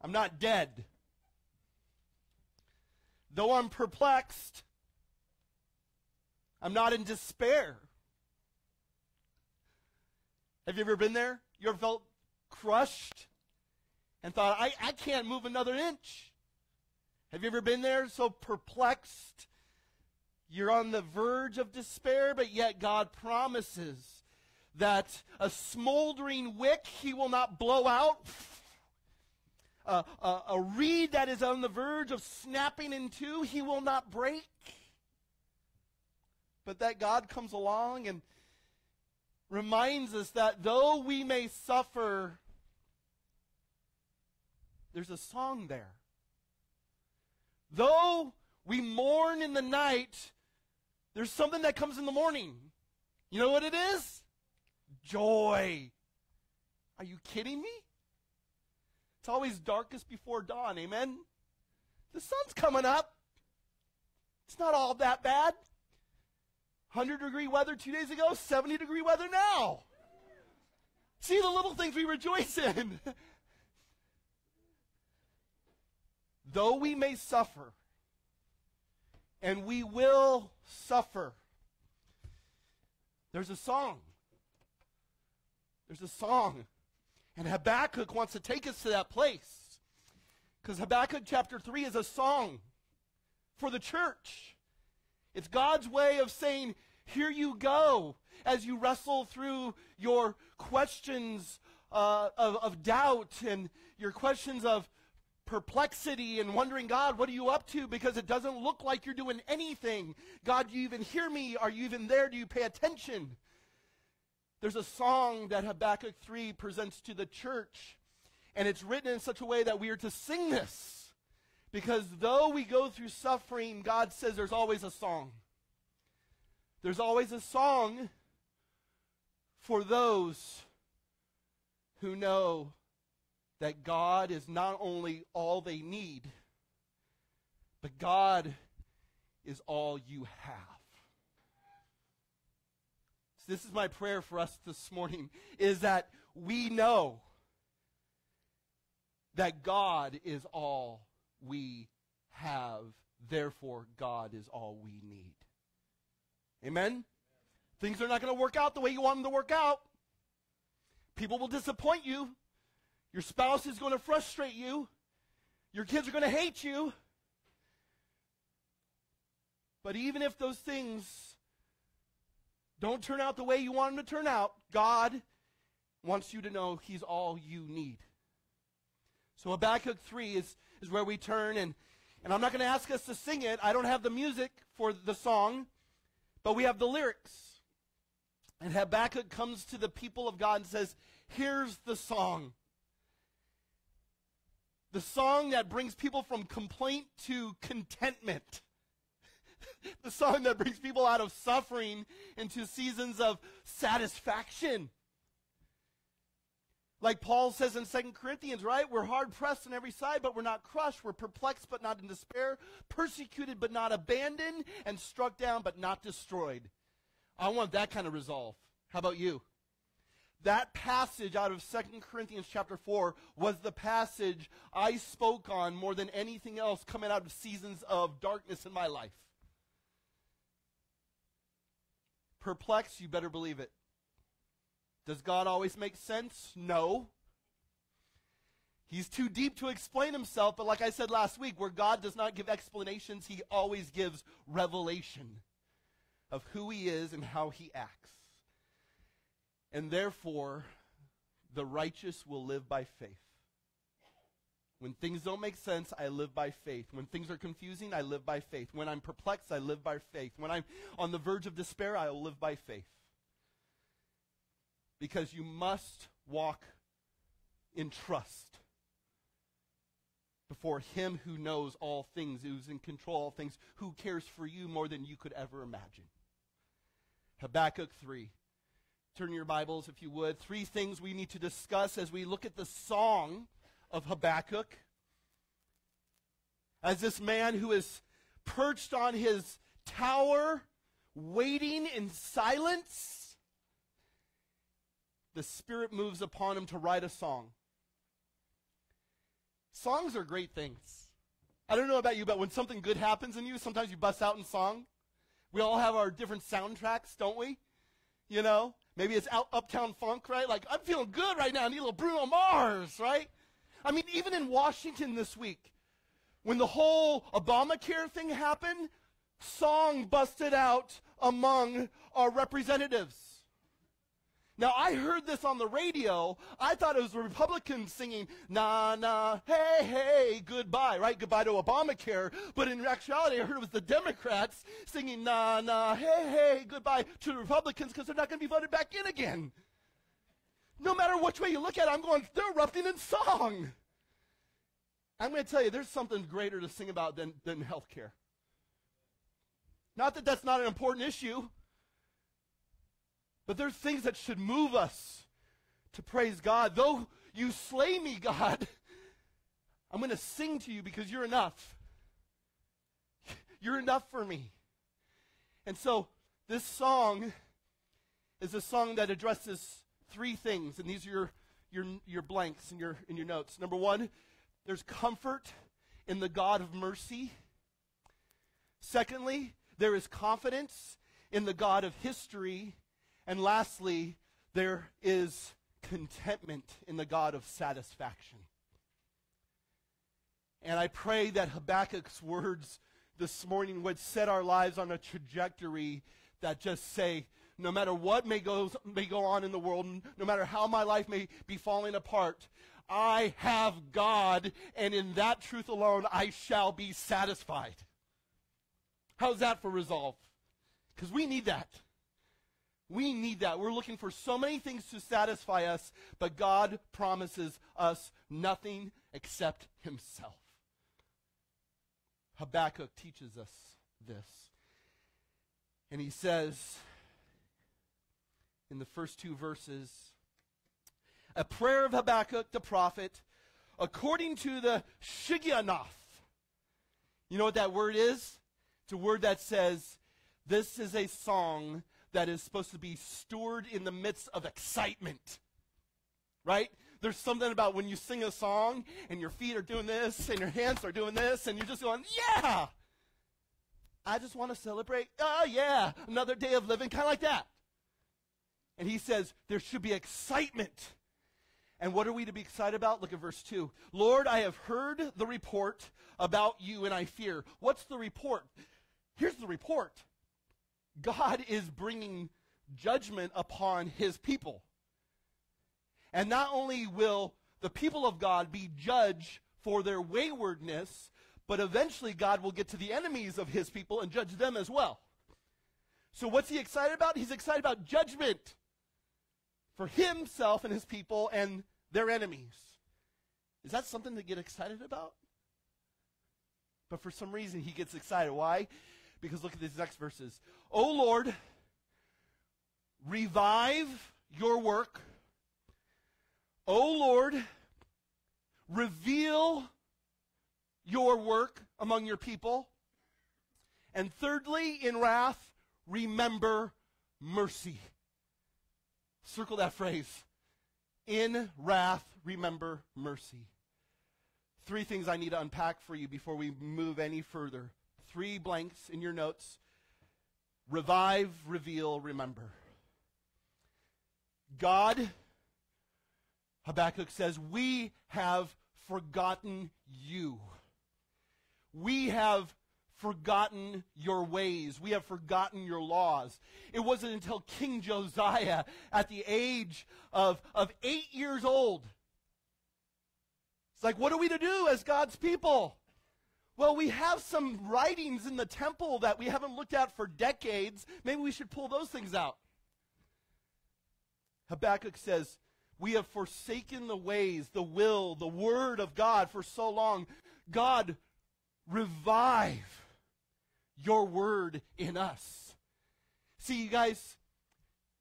I'm not dead. Though I'm perplexed, I'm not in despair. Have you ever been there? You ever felt crushed and thought, I, I can't move another inch? Have you ever been there so perplexed? You're on the verge of despair, but yet God promises that a smoldering wick he will not blow out. A, a, a reed that is on the verge of snapping in two, he will not break. But that God comes along and reminds us that though we may suffer, there's a song there. Though we mourn in the night, there's something that comes in the morning. You know what it is? Joy. Are you kidding me? It's always darkest before dawn, amen? The sun's coming up. It's not all that bad. 100 degree weather two days ago, 70 degree weather now. See the little things we rejoice in. Though we may suffer, and we will suffer, there's a song. There's a song. And Habakkuk wants to take us to that place. Because Habakkuk chapter 3 is a song for the church. It's God's way of saying, Here you go, as you wrestle through your questions uh, of, of doubt and your questions of perplexity and wondering, God, what are you up to? Because it doesn't look like you're doing anything. God, do you even hear me? Are you even there? Do you pay attention? There's a song that Habakkuk 3 presents to the church, and it's written in such a way that we are to sing this. Because though we go through suffering, God says there's always a song. There's always a song for those who know that God is not only all they need, but God is all you have. This is my prayer for us this morning is that we know that God is all we have, therefore God is all we need. Amen. Things are not going to work out the way you want them to work out. People will disappoint you. Your spouse is going to frustrate you. Your kids are going to hate you. But even if those things don't turn out the way you want them to turn out, God wants you to know He's all you need. So Habakkuk 3 is, is where we turn, and, and I'm not going to ask us to sing it. I don't have the music for the song, but we have the lyrics. And Habakkuk comes to the people of God and says, Here's the song. The song that brings people from complaint to contentment. the song that brings people out of suffering into seasons of satisfaction. Like Paul says in 2 Corinthians, right? We're hard pressed on every side, but we're not crushed. We're perplexed, but not in despair. Persecuted, but not abandoned. And struck down, but not destroyed. I want that kind of resolve. How about you? That passage out of 2 Corinthians chapter 4 was the passage I spoke on more than anything else coming out of seasons of darkness in my life. Perplexed, you better believe it. Does God always make sense? No. He's too deep to explain himself, but like I said last week, where God does not give explanations, he always gives revelation of who he is and how he acts. And therefore, the righteous will live by faith. When things don't make sense, I live by faith. When things are confusing, I live by faith. When I'm perplexed, I live by faith. When I'm on the verge of despair, I will live by faith. Because you must walk in trust before Him who knows all things, who's in control of all things, who cares for you more than you could ever imagine. Habakkuk 3. Turn your Bibles, if you would. Three things we need to discuss as we look at the song of Habakkuk. As this man who is perched on his tower, waiting in silence, the Spirit moves upon him to write a song. songs are great things. I don't know about you, but when something good happens in you, sometimes you bust out in song. We all have our different soundtracks, don't we? You know, maybe it's out, Uptown Funk, right? Like, I'm feeling good right now. I need a little Bruno Mars, right? I mean, even in Washington this week, when the whole Obamacare thing happened, song busted out among our representatives. Now, I heard this on the radio. I thought it was Republicans singing, na, na, hey, hey, goodbye, right? Goodbye to Obamacare. But in actuality, I heard it was the Democrats singing, na, na, hey, hey, goodbye to the Republicans because they're not going to be voted back in again. No matter which way you look at it, I'm going, they're erupting in song. I'm going to tell you, there's something greater to sing about than, than health care. Not that that's not an important issue. But there's things that should move us to praise God. Though you slay me, God, I'm going to sing to you because you're enough. You're enough for me. And so this song is a song that addresses three things, and these are your, your, your blanks in your, in your notes. Number one, there's comfort in the God of mercy. Secondly, there is confidence in the God of history. And lastly, there is contentment in the God of satisfaction. And I pray that Habakkuk's words this morning would set our lives on a trajectory that just say, no matter what may go, may go on in the world, no matter how my life may be falling apart, I have God, and in that truth alone, I shall be satisfied. How's that for resolve? Because we need that. We need that. We're looking for so many things to satisfy us, but God promises us nothing except Himself. Habakkuk teaches us this. And he says in the first two verses a prayer of Habakkuk the prophet, according to the Shigionoth. You know what that word is? It's a word that says, This is a song that is supposed to be stored in the midst of excitement. Right? There's something about when you sing a song and your feet are doing this and your hands are doing this and you're just going, yeah! I just want to celebrate. Oh, yeah, another day of living, kind of like that. And he says there should be excitement. And what are we to be excited about? Look at verse 2. Lord, I have heard the report about you and I fear. What's the report? Here's the report God is bringing judgment upon his people. And not only will the people of God be judged for their waywardness, but eventually God will get to the enemies of his people and judge them as well. So what's he excited about? He's excited about judgment for himself and his people and their enemies. Is that something to get excited about? But for some reason he gets excited. Why? Because look at these next verses. O Lord, revive your work. O Lord, reveal your work among your people. And thirdly, in wrath, remember mercy. Circle that phrase. In wrath, remember mercy. Three things I need to unpack for you before we move any further three blanks in your notes revive, reveal, remember. God, Habakkuk says, we have forgotten you. We have forgotten your ways. We have forgotten your laws. It wasn't until King Josiah, at the age of, of eight years old, it's like, what are we to do as God's people? Well, we have some writings in the temple that we haven't looked at for decades. Maybe we should pull those things out. Habakkuk says, We have forsaken the ways, the will, the word of God for so long. God, revive your word in us. See, you guys,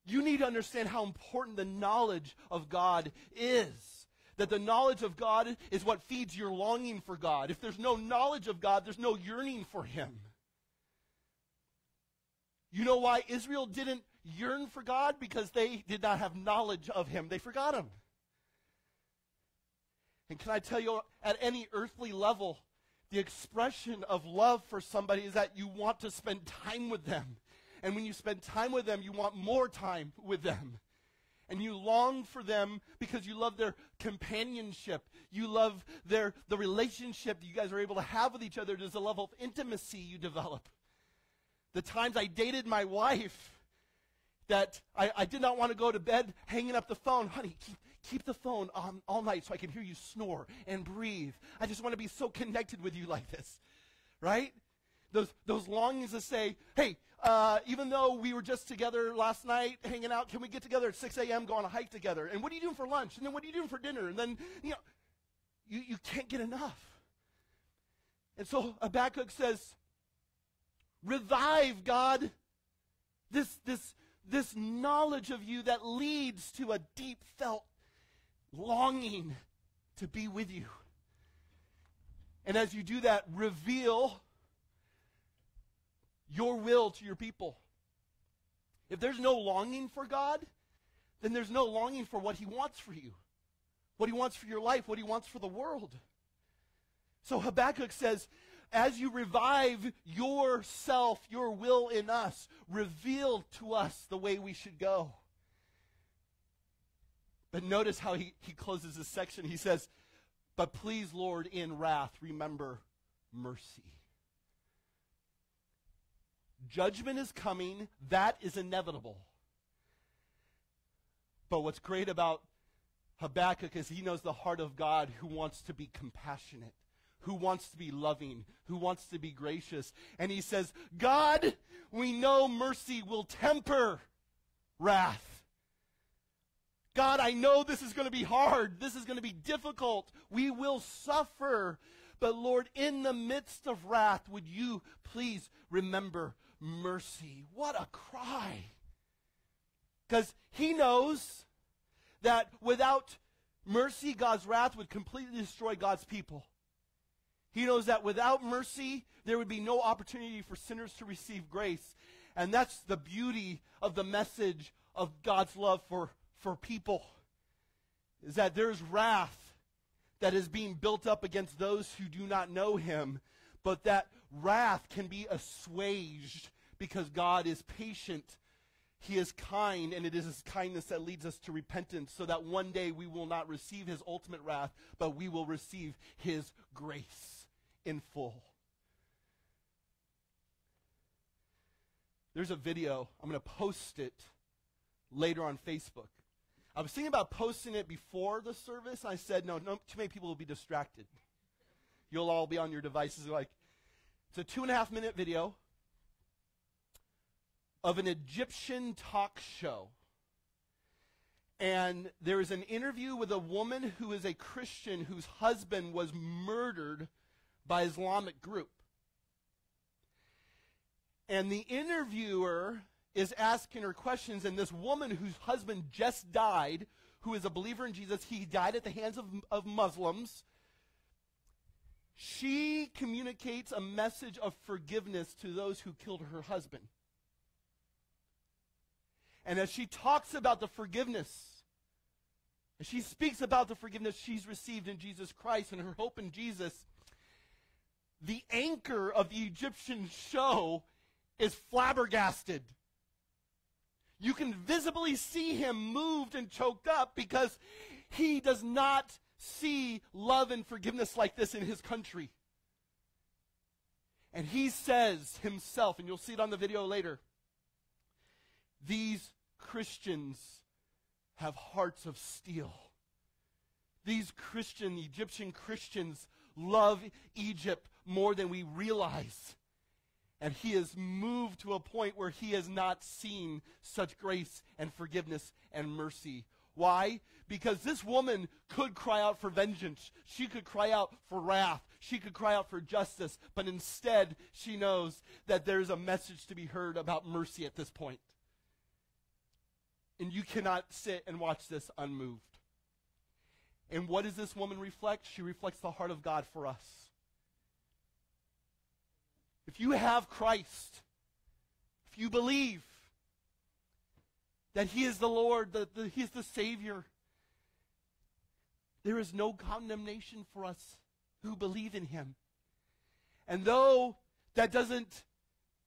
you need to understand how important the knowledge of God is that the knowledge of God is what feeds your longing for God. If there's no knowledge of God, there's no yearning for Him. You know why Israel didn't yearn for God? Because they did not have knowledge of Him. They forgot Him. And can I tell you, at any earthly level, the expression of love for somebody is that you want to spend time with them. And when you spend time with them, you want more time with them. And you long for them because you love their companionship. You love their, the relationship that you guys are able to have with each other. There's a level of intimacy you develop. The times I dated my wife, that I, I did not want to go to bed hanging up the phone. Honey, keep, keep the phone on all night so I can hear you snore and breathe. I just want to be so connected with you like this, right? Those, those longings to say, hey, uh, even though we were just together last night hanging out, can we get together at 6 a.m., go on a hike together? And what are you doing for lunch? And then what are you doing for dinner? And then, you know, you, you can't get enough. And so Habakkuk says, revive, God, this, this, this knowledge of you that leads to a deep felt longing to be with you. And as you do that, reveal your will to your people. If there's no longing for God, then there's no longing for what He wants for you, what He wants for your life, what He wants for the world. So Habakkuk says, as you revive yourself, your will in us, reveal to us the way we should go. But notice how he, he closes this section. He says, But please, Lord, in wrath, remember mercy. Judgment is coming. That is inevitable. But what's great about Habakkuk is he knows the heart of God who wants to be compassionate who wants to be loving, who wants to be gracious. And he says, God, we know mercy will temper wrath. God, I know this is going to be hard. This is going to be difficult. We will suffer. But Lord, in the midst of wrath, would you please remember mercy? What a cry. Because he knows that without mercy, God's wrath would completely destroy God's people. He knows that without mercy, there would be no opportunity for sinners to receive grace. And that's the beauty of the message of God's love for, for people. Is that there's wrath that is being built up against those who do not know him, but that wrath can be assuaged because God is patient. He is kind, and it is his kindness that leads us to repentance, so that one day we will not receive his ultimate wrath, but we will receive his grace in full. There's a video, I'm going to post it later on Facebook. I was thinking about posting it before the service. I said, no, no, too many people will be distracted. You'll all be on your devices. Like, it's a two and a half minute video of an Egyptian talk show. And there is an interview with a woman who is a Christian whose husband was murdered by Islamic group. And the interviewer is asking her questions, and this woman whose husband just died, who is a believer in Jesus, he died at the hands of, of Muslims. She communicates a message of forgiveness to those who killed her husband. And as she talks about the forgiveness, as she speaks about the forgiveness she's received in Jesus Christ and her hope in Jesus, the anchor of the Egyptian show is flabbergasted. You can visibly see him moved and choked up because he does not see love and forgiveness like this in his country. And he says himself, and you'll see it on the video later, these Christians have hearts of steel. These Christian, Egyptian Christians, love Egypt more than we realize. And he is moved to a point where he has not seen such grace and forgiveness and mercy. Why? Because this woman could cry out for vengeance. She could cry out for wrath. She could cry out for justice. But instead, she knows that there's a message to be heard about mercy at this point. And you cannot sit and watch this unmoved. And what does this woman reflect? She reflects the heart of God for us. If you have Christ, if you believe that He is the Lord, that He is the Savior, there is no condemnation for us who believe in him. And though that doesn't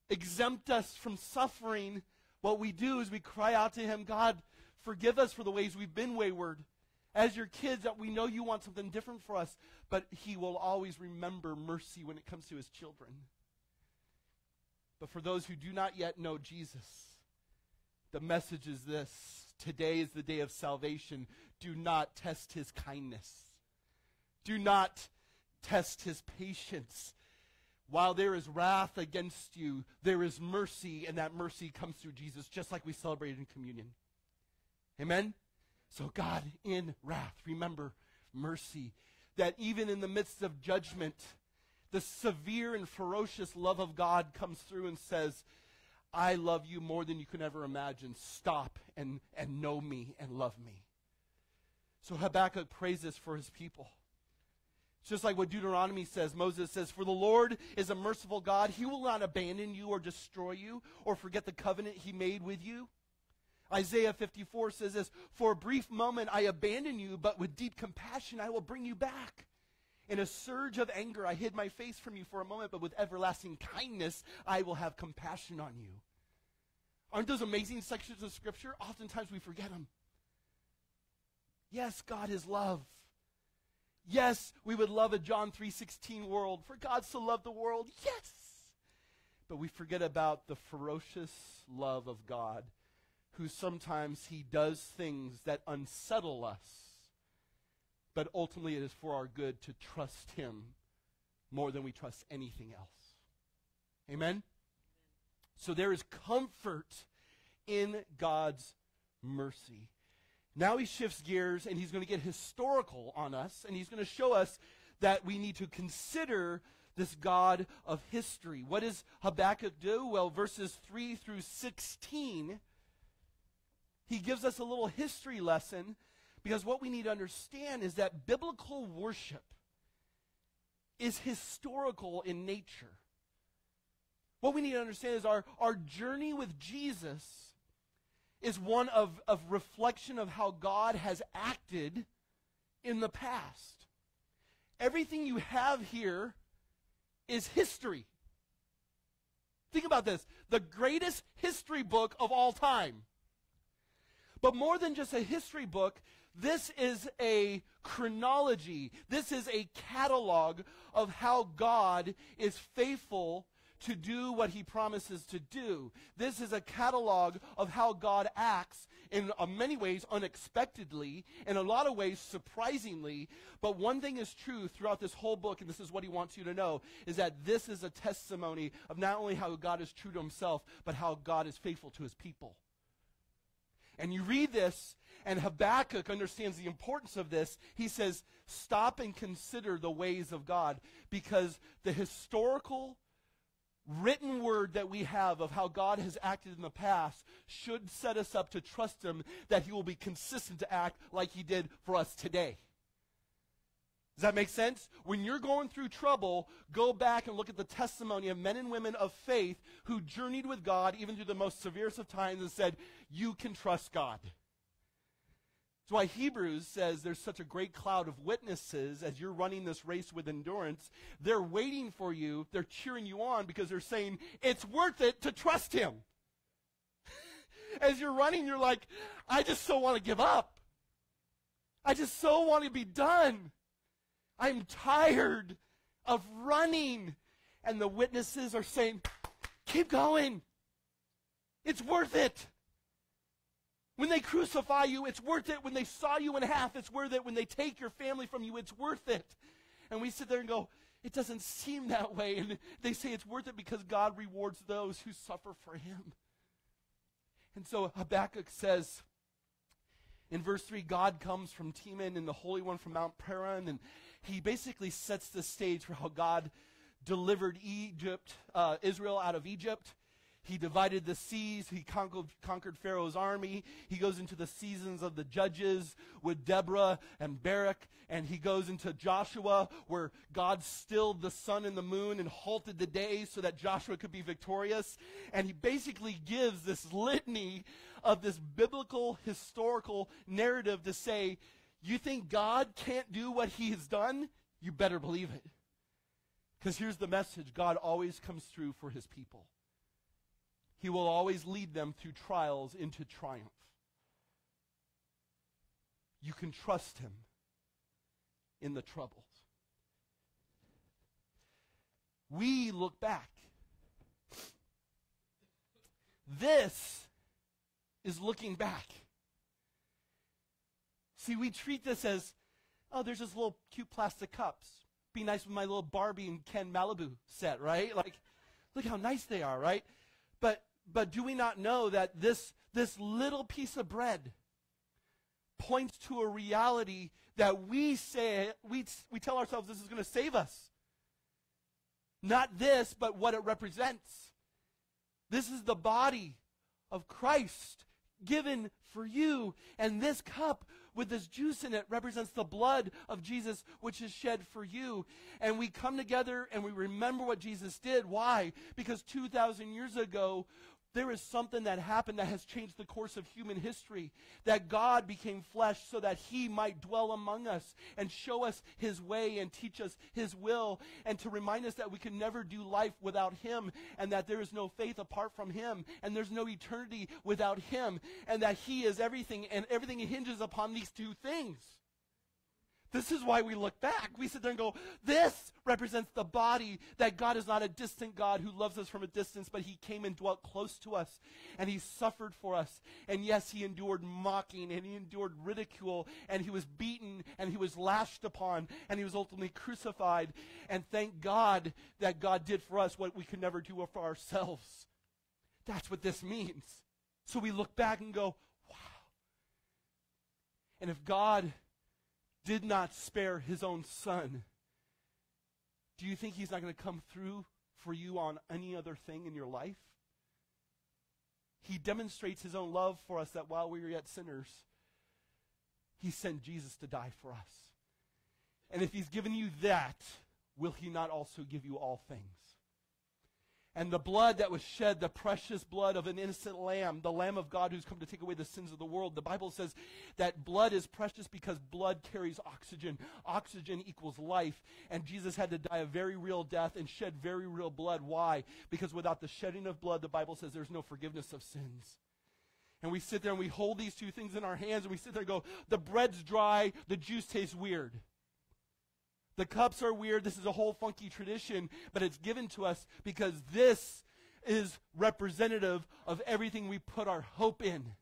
exempt us from suffering, what we do is we cry out to him, God, forgive us for the ways we've been wayward. As your kids, that we know you want something different for us, but he will always remember mercy when it comes to his children. But for those who do not yet know Jesus, the message is this today is the day of salvation. Do not test his kindness, do not test his patience. While there is wrath against you, there is mercy, and that mercy comes through Jesus, just like we celebrated in communion. Amen? So, God, in wrath, remember mercy. That even in the midst of judgment, the severe and ferocious love of God comes through and says, I love you more than you can ever imagine. Stop and, and know me and love me. So Habakkuk prays this for his people. It's just like what Deuteronomy says. Moses says, For the Lord is a merciful God. He will not abandon you or destroy you or forget the covenant he made with you. Isaiah 54 says this For a brief moment I abandon you, but with deep compassion I will bring you back. In a surge of anger, I hid my face from you for a moment, but with everlasting kindness, I will have compassion on you. Aren't those amazing sections of Scripture? Oftentimes we forget them. Yes, God is love. Yes, we would love a John 3:16 world. For God so loved the world. Yes. But we forget about the ferocious love of God, who sometimes he does things that unsettle us but ultimately it is for our good to trust Him more than we trust anything else. Amen? So there is comfort in God's mercy. Now he shifts gears and he's going to get historical on us, and he's going to show us that we need to consider this God of history. What does Habakkuk do? Well, verses 3 through 16, he gives us a little history lesson because what we need to understand is that biblical worship is historical in nature. What we need to understand is our, our journey with Jesus is one of, of reflection of how God has acted in the past. Everything you have here is history. Think about this the greatest history book of all time. But more than just a history book, this is a chronology. This is a catalog of how God is faithful to do what he promises to do. This is a catalog of how God acts in uh, many ways unexpectedly, in a lot of ways surprisingly. But one thing is true throughout this whole book, and this is what he wants you to know, is that this is a testimony of not only how God is true to himself, but how God is faithful to his people. And you read this, and Habakkuk understands the importance of this. He says, Stop and consider the ways of God, because the historical written word that we have of how God has acted in the past should set us up to trust Him that He will be consistent to act like He did for us today. Does that make sense? When you're going through trouble, go back and look at the testimony of men and women of faith who journeyed with God even through the most severest of times and said, You can trust God. That's why Hebrews says there's such a great cloud of witnesses as you're running this race with endurance. They're waiting for you, they're cheering you on because they're saying, It's worth it to trust Him. as you're running, you're like, I just so want to give up. I just so want to be done. I'm tired of running. And the witnesses are saying, keep going. It's worth it. When they crucify you, it's worth it. When they saw you in half, it's worth it. When they take your family from you, it's worth it. And we sit there and go, it doesn't seem that way. And they say it's worth it because God rewards those who suffer for him. And so Habakkuk says in verse 3 God comes from Teman and the Holy One from Mount Paran. And he basically sets the stage for how God delivered Egypt, uh, Israel out of Egypt. He divided the seas. He conquered, conquered, Pharaoh's army. He goes into the seasons of the judges with Deborah and Barak. And he goes into Joshua, where God stilled the sun and the moon and halted the days so that Joshua could be victorious. And he basically gives this litany of this biblical, historical narrative to say, You think God can't do what he has done? You better believe it. Because here's the message God always comes through for his people. He will always lead them through trials into triumph. You can trust him in the troubles. We look back. This is looking back. See, we treat this as, oh, there's just little cute plastic cups. Be nice with my little Barbie and Ken Malibu set, right? Like, look how nice they are, right? But but do we not know that this this little piece of bread points to a reality that we say we we tell ourselves this is going to save us. Not this, but what it represents. This is the body of Christ given for you. And this cup with this juice in it represents the blood of Jesus, which is shed for you. And we come together and we remember what Jesus did. Why? Because 2,000 years ago, there is something that happened that has changed the course of human history. That God became flesh so that he might dwell among us and show us his way and teach us his will and to remind us that we can never do life without him and that there is no faith apart from him and there's no eternity without him and that he is everything and everything hinges upon these two things. This is why we look back. We sit there and go, this represents the body that God is not a distant God who loves us from a distance, but he came and dwelt close to us and he suffered for us. And yes, he endured mocking and he endured ridicule and he was beaten and he was lashed upon and he was ultimately crucified. And thank God that God did for us what we could never do for ourselves. That's what this means. So we look back and go, wow. And if God did not spare his own son, do you think he's not going to come through for you on any other thing in your life? He demonstrates his own love for us that while we were yet sinners, he sent Jesus to die for us. And if he's given you that, will he not also give you all things? And the blood that was shed, the precious blood of an innocent lamb, the Lamb of God who's come to take away the sins of the world. The Bible says that blood is precious because blood carries oxygen. Oxygen equals life. And Jesus had to die a very real death and shed very real blood. Why? Because without the shedding of blood, the Bible says there's no forgiveness of sins. And we sit there and we hold these two things in our hands and we sit there and go, the bread's dry, the juice tastes weird. The cups are weird. This is a whole funky tradition, but it's given to us because this is representative of everything we put our hope in.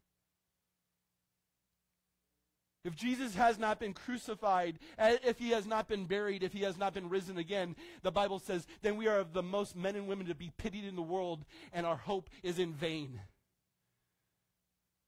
If Jesus has not been crucified, eh, if he has not been buried, if he has not been risen again, the Bible says, then we are of the most men and women to be pitied in the world, and our hope is in vain.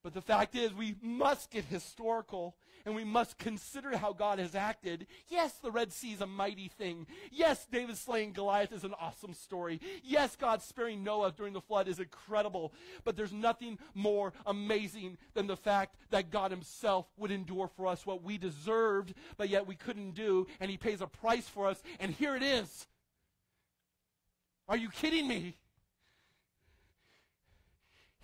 But the fact is, we must get historical and we must consider how God has acted. Yes, the Red Sea is a mighty thing. Yes, David slaying Goliath is an awesome story. Yes, God sparing Noah during the flood is incredible. But there's nothing more amazing than the fact that God Himself would endure for us what we deserved, but yet we couldn't do, and He pays a price for us, and here it is. Are you kidding me?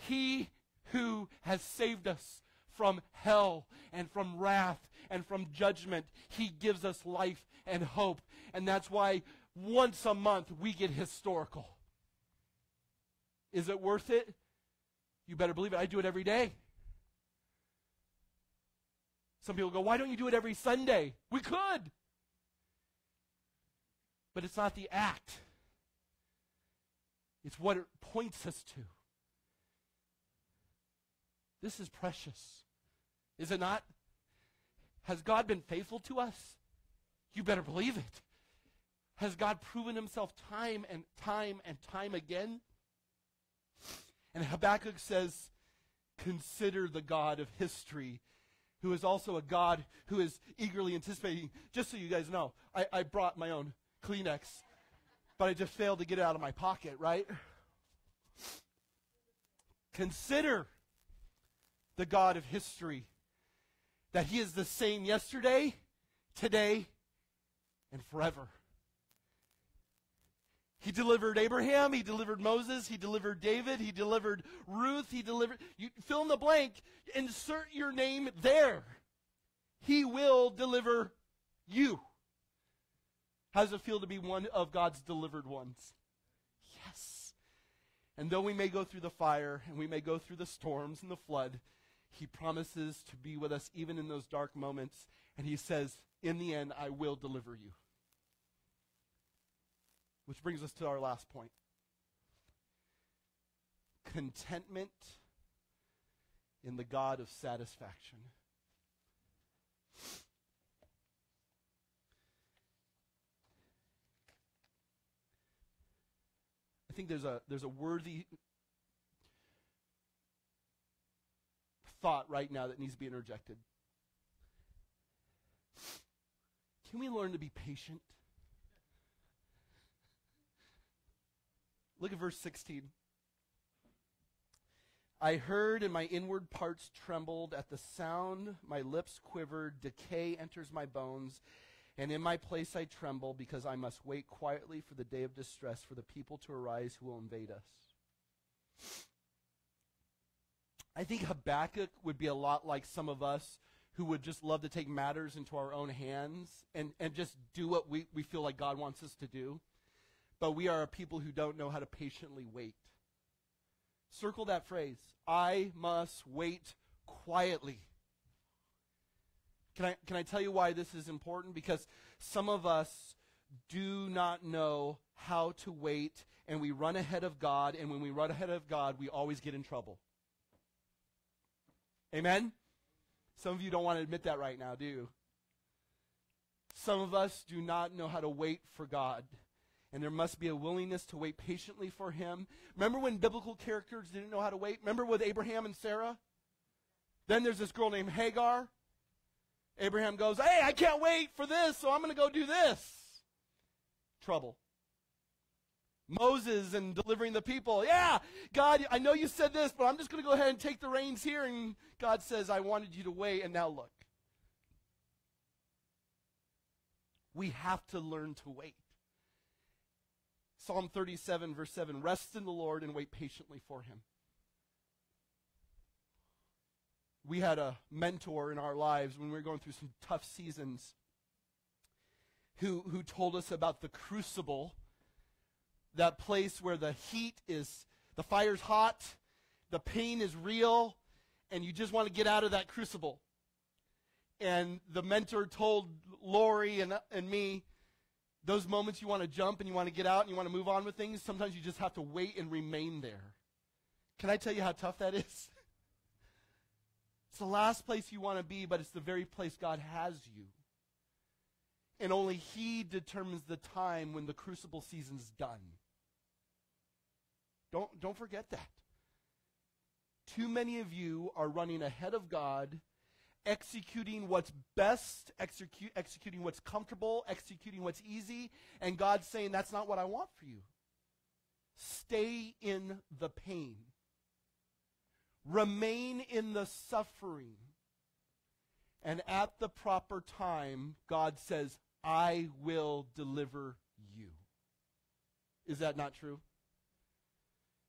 He who has saved us from hell and from wrath and from judgment. He gives us life and hope. And that's why once a month we get historical. Is it worth it? You better believe it. I do it every day. Some people go, why don't you do it every Sunday? We could. But it's not the act, it's what it points us to. This is precious. Is it not? Has God been faithful to us? You better believe it. Has God proven himself time and time and time again? And Habakkuk says, Consider the God of history, who is also a God who is eagerly anticipating. Just so you guys know, I, I brought my own Kleenex, but I just failed to get it out of my pocket, right? Consider the God of history. That he is the same yesterday, today, and forever. He delivered Abraham, he delivered Moses, he delivered David, he delivered Ruth, he delivered you fill in the blank, insert your name there. He will deliver you. How does it feel to be one of God's delivered ones? Yes. And though we may go through the fire and we may go through the storms and the flood, He promises to be with us even in those dark moments. And He says, In the end, I will deliver you. Which brings us to our last point contentment in the God of satisfaction. I think there's a there's a worthy thought right now that needs to be interjected. Can we learn to be patient? Look at verse 16. I heard and my inward parts trembled at the sound, my lips quivered, decay enters my bones, and in my place I tremble because I must wait quietly for the day of distress for the people to arise who will invade us. I think Habakkuk would be a lot like some of us who would just love to take matters into our own hands and, and just do what we, we feel like God wants us to do. But we are a people who don't know how to patiently wait. Circle that phrase. I must wait quietly. Can I, can I tell you why this is important? Because some of us do not know how to wait, and we run ahead of God, and when we run ahead of God, we always get in trouble. Amen? Some of you don't want to admit that right now, do you? Some of us do not know how to wait for God and there must be a willingness to wait patiently for him. Remember when biblical characters didn't know how to wait? Remember with Abraham and Sarah? Then there's this girl named Hagar. Abraham goes, Hey, I can't wait for this, so I'm going to go do this. Trouble. Moses and delivering the people. Yeah, God, I know you said this, but I'm just going to go ahead and take the reins here. And God says, I wanted you to wait, and now look. We have to learn to wait. Psalm 37, verse 7 Rest in the Lord and wait patiently for him. We had a mentor in our lives when we were going through some tough seasons who, who told us about the crucible, that place where the heat is, the fire's hot, the pain is real, and you just want to get out of that crucible. And the mentor told Lori and, and me, those moments you want to jump and you want to get out and you want to move on with things, sometimes you just have to wait and remain there. Can I tell you how tough that is? it's the last place you want to be, but it's the very place God has you. And only He determines the time when the crucible season's done. Don't, don't forget that. Too many of you are running ahead of God executing what's best, execute, executing what's comfortable, executing what's easy, and God's saying, That's not what I want for you. Stay in the pain, remain in the suffering. And at the proper time, God says, I will deliver you. Is that not true?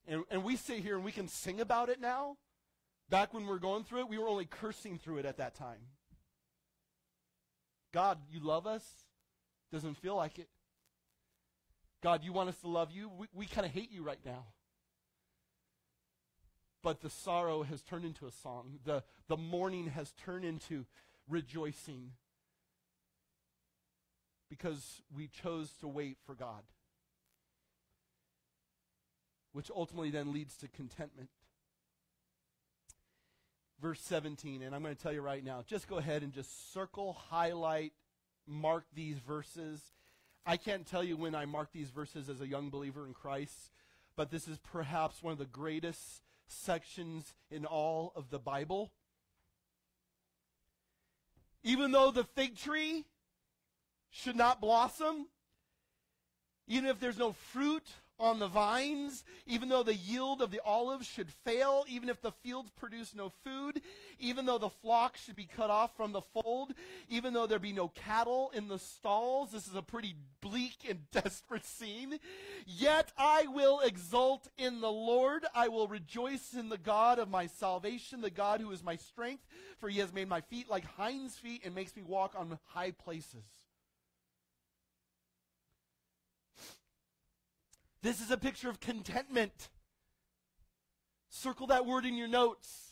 And, and we sit here and we can sing about it now. Back when we were going through it, we were only cursing through it at that time. God, you love us? Doesn't feel like it. God, you want us to love you? We, we kind of hate you right now. But the sorrow has turned into a song. The, the mourning has turned into rejoicing because we chose to wait for God, which ultimately then leads to contentment verse 17. And I'm going to tell you right now, just go ahead and just circle, highlight, mark these verses. I can't tell you when I marked these verses as a young believer in Christ, but this is perhaps one of the greatest sections in all of the Bible. Even though the fig tree should not blossom, even if there's no fruit on the vines, even though the yield of the olives should fail, even if the fields produce no food, even though the flock should be cut off from the fold, even though there be no cattle in the stalls. This is a pretty bleak and desperate scene. Yet I will exult in the Lord. I will rejoice in the God of my salvation, the God who is my strength, for he has made my feet like hinds' feet and makes me walk on high places. This is a picture of contentment. Circle that word in your notes.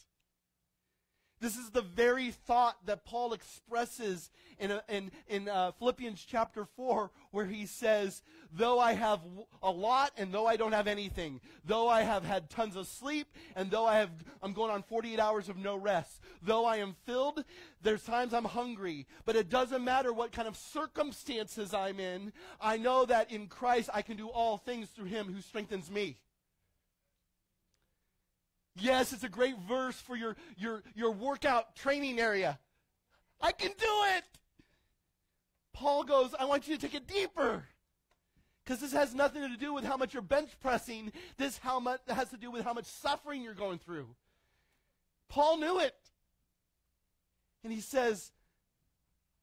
This is the very thought that Paul expresses in, a, in, in uh, Philippians chapter 4, where he says, Though I have a lot and though I don't have anything, though I have had tons of sleep and though I have, I'm going on 48 hours of no rest, though I am filled, there's times I'm hungry, but it doesn't matter what kind of circumstances I'm in. I know that in Christ I can do all things through him who strengthens me. Yes, it's a great verse for your, your, your workout training area. I can do it. Paul goes, I want you to take it deeper. Because this has nothing to do with how much you're bench pressing. This how much has to do with how much suffering you're going through. Paul knew it. And he says,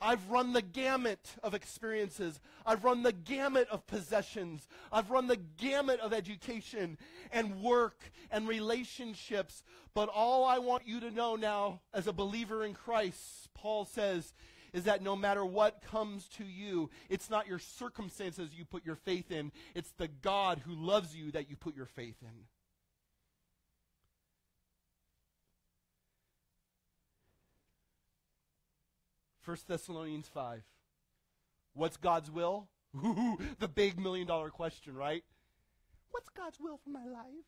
I've run the gamut of experiences. I've run the gamut of possessions. I've run the gamut of education and work and relationships. But all I want you to know now, as a believer in Christ, Paul says, is that no matter what comes to you, it's not your circumstances you put your faith in, it's the God who loves you that you put your faith in. 1 Thessalonians 5. What's God's will? Ooh, the big million dollar question, right? What's God's will for my life?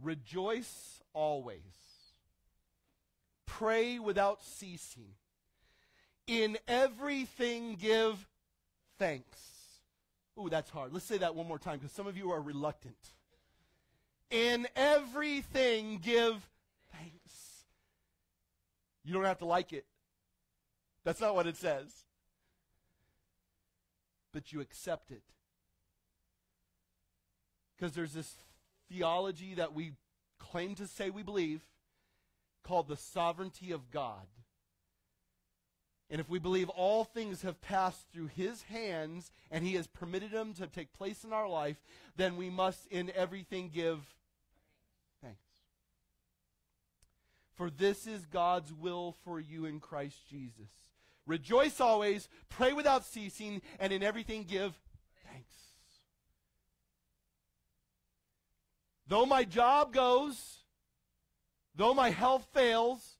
Rejoice always. Pray without ceasing. In everything give thanks. Ooh, that's hard. Let's say that one more time because some of you are reluctant. In everything give you don't have to like it. That's not what it says. But you accept it. Because there's this theology that we claim to say we believe called the sovereignty of God. And if we believe all things have passed through his hands and he has permitted them to take place in our life, then we must in everything give for this is God's will for you in Christ Jesus. Rejoice always, pray without ceasing, and in everything give thanks. Though my job goes, though my health fails,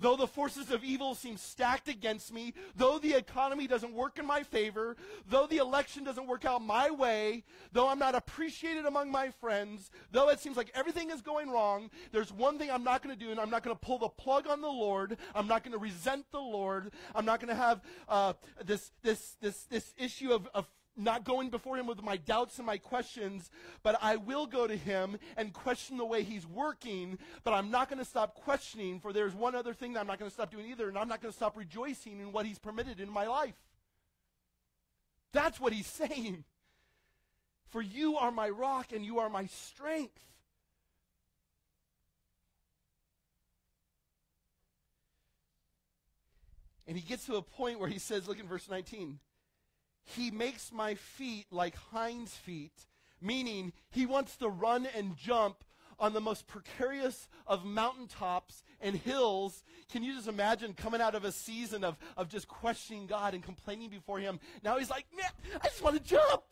Though the forces of evil seem stacked against me, though the economy doesn't work in my favor, though the election doesn't work out my way, though I'm not appreciated among my friends, though it seems like everything is going wrong, there's one thing I'm not going to do, and I'm not going to pull the plug on the Lord. I'm not going to resent the Lord. I'm not going to have uh, this, this, this, this issue of, of not going before him with my doubts and my questions, but I will go to him and question the way he's working, but I'm not going to stop questioning, for there's one other thing that I'm not going to stop doing either, and I'm not going to stop rejoicing in what he's permitted in my life. That's what he's saying. For you are my rock and you are my strength. And he gets to a point where he says, look in verse 19. He makes my feet like hinds' feet, meaning he wants to run and jump on the most precarious of mountaintops and hills. Can you just imagine coming out of a season of, of just questioning God and complaining before him? Now he's like, man, I just want to jump.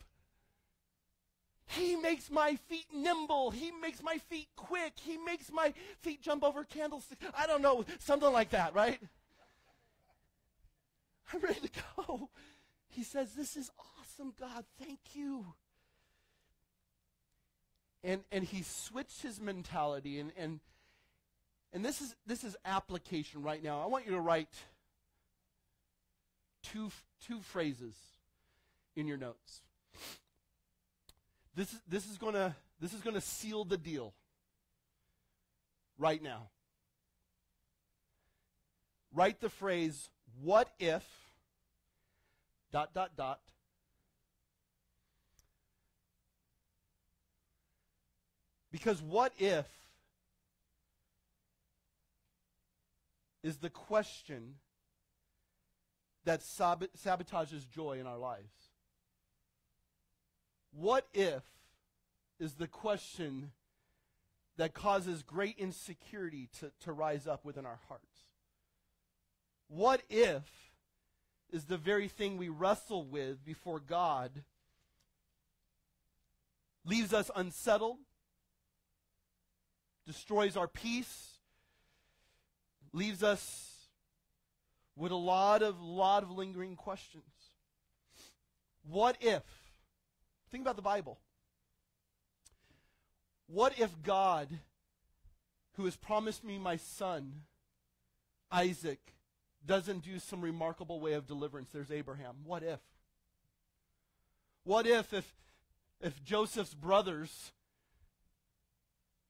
He makes my feet nimble. He makes my feet quick. He makes my feet jump over candlesticks. I don't know, something like that, right? I'm ready to go. He says, This is awesome, God. Thank you. And, and he switched his mentality and, and, and this is this is application right now. I want you to write two two phrases in your notes. This is this is gonna this is gonna seal the deal right now. Write the phrase, what if dot, dot, dot. Because what if is the question that sab- sabotages joy in our lives? What if is the question that causes great insecurity to, to rise up within our hearts? What if is the very thing we wrestle with before God leaves us unsettled, destroys our peace, leaves us with a lot of lot of lingering questions. What if? Think about the Bible. What if God, who has promised me my son, Isaac, doesn't do some remarkable way of deliverance? There's Abraham. What if? What if if if Joseph's brothers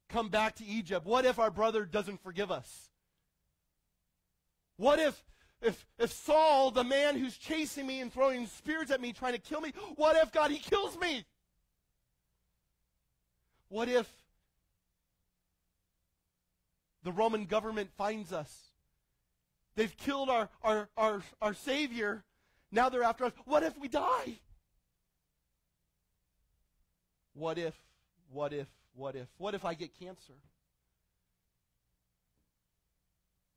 come back to Egypt? What if our brother doesn't forgive us? What if if if Saul, the man who's chasing me and throwing spears at me, trying to kill me, what if God he kills me? What if the Roman government finds us? They've killed our, our, our, our Savior. Now they're after us. What if we die? What if, what if, what if? What if I get cancer?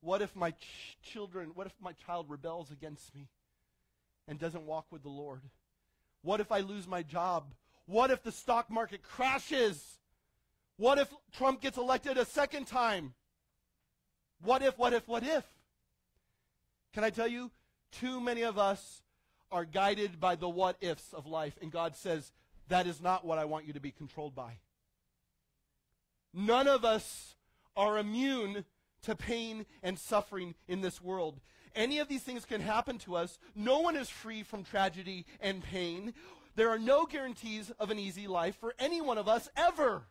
What if my ch- children, what if my child rebels against me and doesn't walk with the Lord? What if I lose my job? What if the stock market crashes? What if Trump gets elected a second time? What if, what if, what if? Can I tell you, too many of us are guided by the what ifs of life, and God says, that is not what I want you to be controlled by. None of us are immune to pain and suffering in this world. Any of these things can happen to us. No one is free from tragedy and pain. There are no guarantees of an easy life for any one of us ever.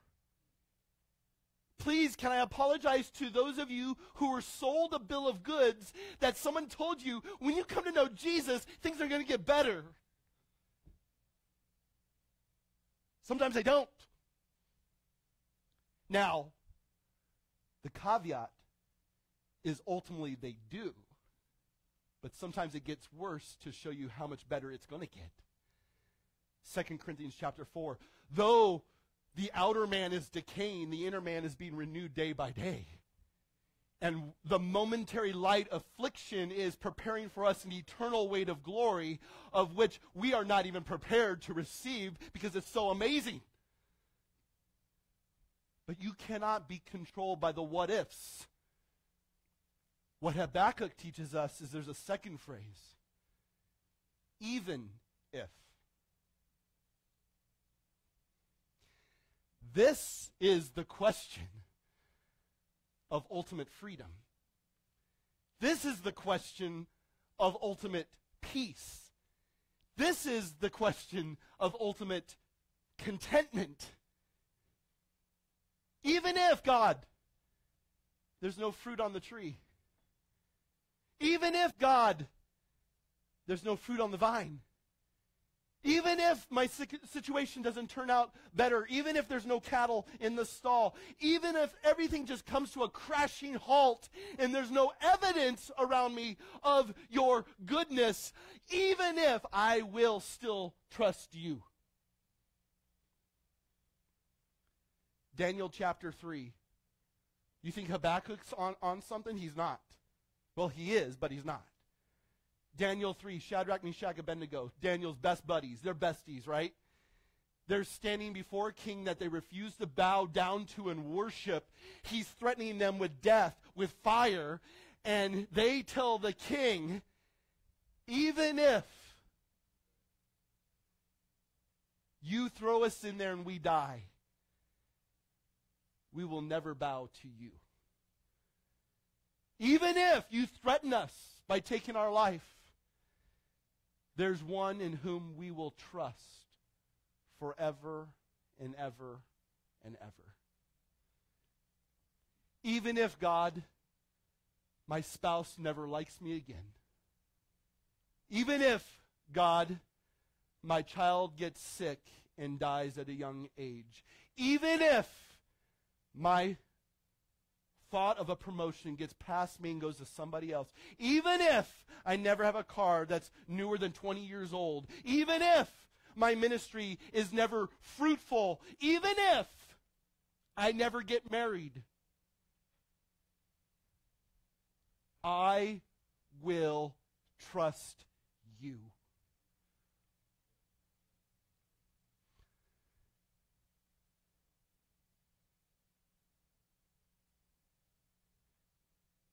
Please, can I apologize to those of you who were sold a bill of goods that someone told you when you come to know Jesus, things are going to get better? Sometimes they don't. Now, the caveat is ultimately they do. But sometimes it gets worse to show you how much better it's going to get. 2 Corinthians chapter 4. Though the outer man is decaying, the inner man is being renewed day by day. And the momentary light affliction is preparing for us an eternal weight of glory, of which we are not even prepared to receive because it's so amazing. But you cannot be controlled by the what ifs. What Habakkuk teaches us is there's a second phrase even if. This is the question of ultimate freedom. This is the question of ultimate peace. This is the question of ultimate contentment. Even if, God, there's no fruit on the tree. Even if, God, there's no fruit on the vine. Even if my situation doesn't turn out better, even if there's no cattle in the stall, even if everything just comes to a crashing halt and there's no evidence around me of your goodness, even if I will still trust you. Daniel chapter 3. You think Habakkuk's on, on something? He's not. Well, he is, but he's not. Daniel 3, Shadrach, Meshach, Abednego, Daniel's best buddies. They're besties, right? They're standing before a king that they refuse to bow down to and worship. He's threatening them with death, with fire. And they tell the king, even if you throw us in there and we die, we will never bow to you. Even if you threaten us by taking our life, there's one in whom we will trust forever and ever and ever. Even if, God, my spouse never likes me again. Even if, God, my child gets sick and dies at a young age. Even if my thought of a promotion gets past me and goes to somebody else, even if I never have a car that's newer than 20 years old, even if my ministry is never fruitful, even if I never get married, I will trust you.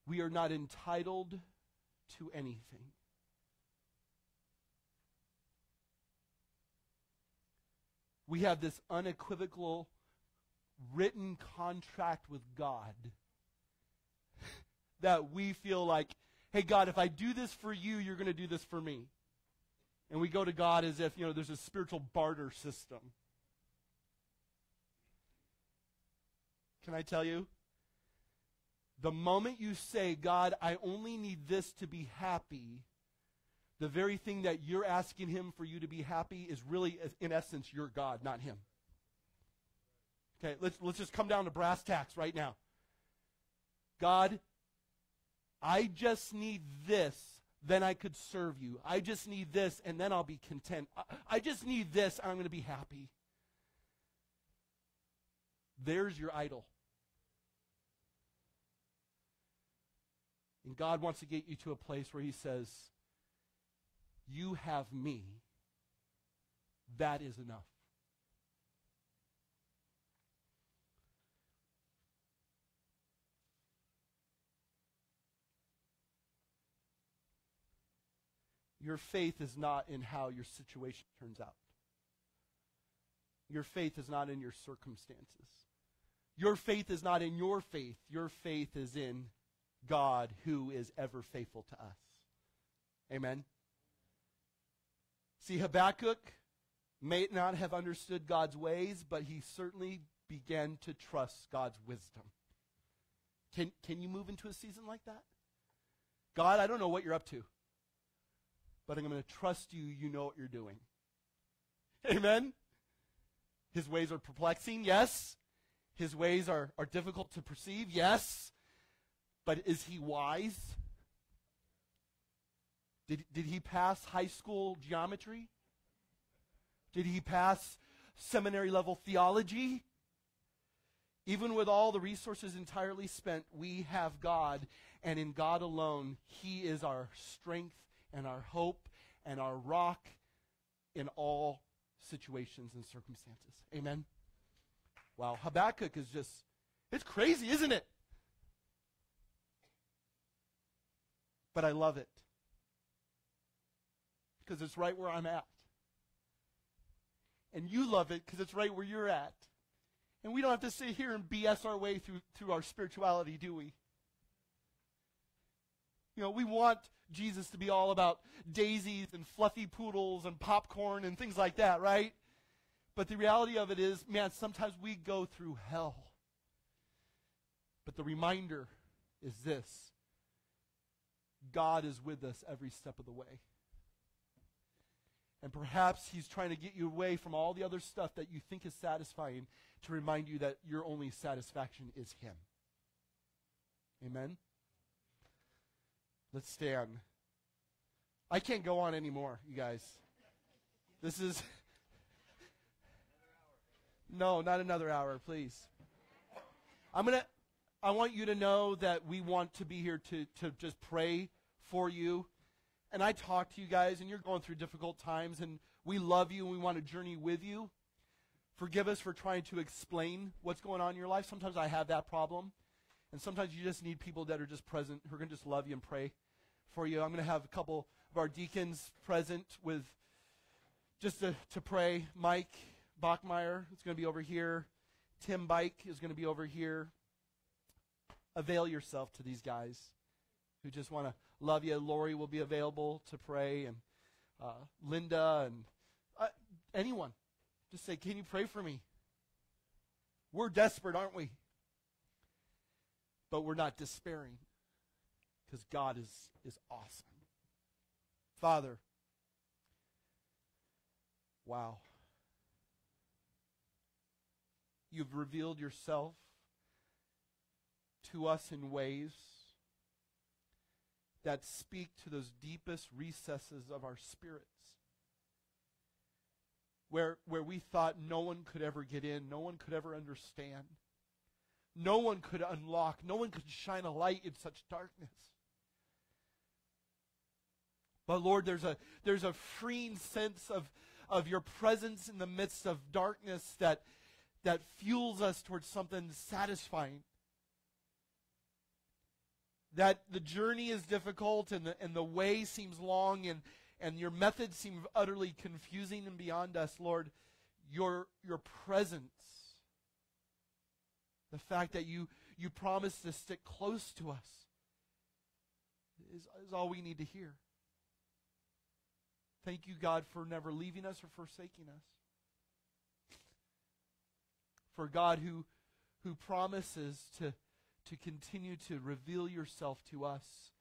We are not entitled to anything. We have this unequivocal written contract with God that we feel like, hey, God, if I do this for you, you're going to do this for me. And we go to God as if, you know, there's a spiritual barter system. Can I tell you? The moment you say, God, I only need this to be happy, the very thing that you're asking Him for you to be happy is really, in essence, your God, not Him. Okay, let's, let's just come down to brass tacks right now. God, I just need this, then I could serve you. I just need this, and then I'll be content. I, I just need this, and I'm going to be happy. There's your idol. And God wants to get you to a place where He says, You have me. That is enough. Your faith is not in how your situation turns out. Your faith is not in your circumstances. Your faith is not in your faith. Your faith is in God who is ever faithful to us. Amen. See, Habakkuk may not have understood God's ways, but he certainly began to trust God's wisdom. Can, can you move into a season like that? God, I don't know what you're up to, but I'm going to trust you. You know what you're doing. Amen? His ways are perplexing, yes. His ways are, are difficult to perceive, yes. But is he wise? Did, did he pass high school geometry? Did he pass seminary level theology? Even with all the resources entirely spent, we have God, and in God alone, He is our strength and our hope and our rock in all situations and circumstances. Amen? Wow, Habakkuk is just, it's crazy, isn't it? But I love it because it's right where I'm at. And you love it because it's right where you're at. And we don't have to sit here and BS our way through, through our spirituality, do we? You know, we want Jesus to be all about daisies and fluffy poodles and popcorn and things like that, right? But the reality of it is, man, sometimes we go through hell. But the reminder is this God is with us every step of the way. And perhaps He's trying to get you away from all the other stuff that you think is satisfying to remind you that your only satisfaction is Him. Amen? Let's stand. I can't go on anymore, you guys. This is. no, not another hour, please. I'm going to. I want you to know that we want to be here to, to just pray for you. And I talk to you guys, and you're going through difficult times, and we love you, and we want to journey with you. Forgive us for trying to explain what's going on in your life. Sometimes I have that problem. And sometimes you just need people that are just present who are going to just love you and pray for you. I'm going to have a couple of our deacons present with just to, to pray. Mike Bachmeyer is going to be over here. Tim Bike is going to be over here. Avail yourself to these guys who just want to love you. Lori will be available to pray, and uh, Linda, and uh, anyone. Just say, Can you pray for me? We're desperate, aren't we? But we're not despairing because God is, is awesome. Father, Wow. You've revealed yourself to us in ways that speak to those deepest recesses of our spirits. Where, where we thought no one could ever get in, no one could ever understand, no one could unlock, no one could shine a light in such darkness. But Lord, there's a, there's a freeing sense of, of your presence in the midst of darkness that, that fuels us towards something satisfying that the journey is difficult and the, and the way seems long and, and your methods seem utterly confusing and beyond us, Lord, your, your presence, the fact that you, you promise to stick close to us, is, is all we need to hear. Thank you, God, for never leaving us or forsaking us. For God who, who promises to to continue to reveal yourself to us.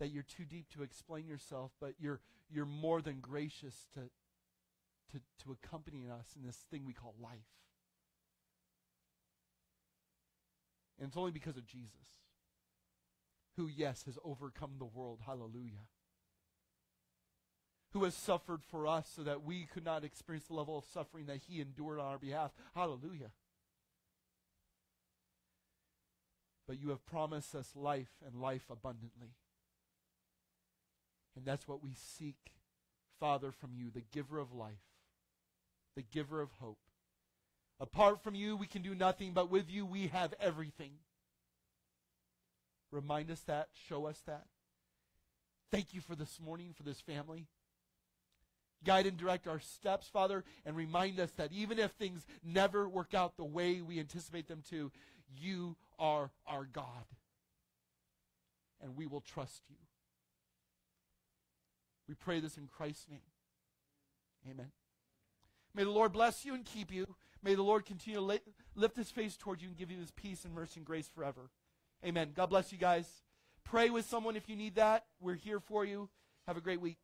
That you're too deep to explain yourself, but you're, you're more than gracious to, to, to accompany us in this thing we call life. And it's only because of Jesus, who, yes, has overcome the world. Hallelujah. Who has suffered for us so that we could not experience the level of suffering that he endured on our behalf. Hallelujah. But you have promised us life and life abundantly. And that's what we seek, Father, from you, the giver of life, the giver of hope. Apart from you, we can do nothing, but with you, we have everything. Remind us that, show us that. Thank you for this morning, for this family. Guide and direct our steps, Father, and remind us that even if things never work out the way we anticipate them to, you are our God. And we will trust you. We pray this in Christ's name. Amen. May the Lord bless you and keep you. May the Lord continue to lift his face toward you and give you his peace and mercy and grace forever. Amen. God bless you guys. Pray with someone if you need that. We're here for you. Have a great week.